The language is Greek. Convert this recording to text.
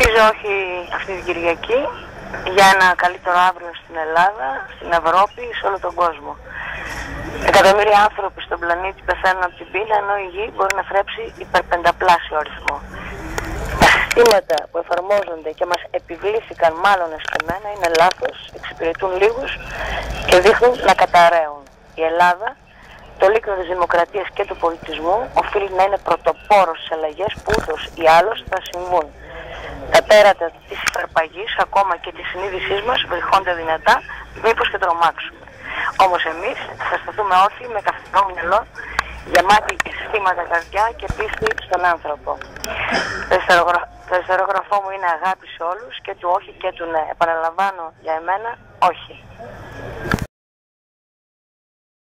Ψηφίζω όχι αυτή την Κυριακή για ένα καλύτερο αύριο στην Ελλάδα, στην Ευρώπη, σε όλο τον κόσμο. Εκατομμύρια άνθρωποι στον πλανήτη πεθαίνουν από την πείνα, ενώ η γη μπορεί να θρέψει υπερπενταπλάσιο αριθμό. Τα συστήματα που εφαρμόζονται και μας επιβλήθηκαν μάλλον εσκεμμένα είναι λάθος, εξυπηρετούν λίγους και δείχνουν να καταραίουν. Η Ελλάδα, το λίκνο της δημοκρατίας και του πολιτισμού, οφείλει να είναι πρωτοπόρος στις αλλαγές που ούτως ή άλλως θα συμβούν. Τα πέρατα της υπερπαγής, ακόμα και της συνείδησής μας, βριχόνται δυνατά, μήπως και τρομάξουμε. Όμως εμείς θα σταθούμε όρθιοι με καθαρό μυαλό, γεμάτοι αισθήματα καρδιά και πίστη στον άνθρωπο. Το ιστερογρα- Το ιστερόγραφό μου είναι αγάπη σε όλους και του όχι και του ναι. Επαναλαμβάνω για εμένα όχι.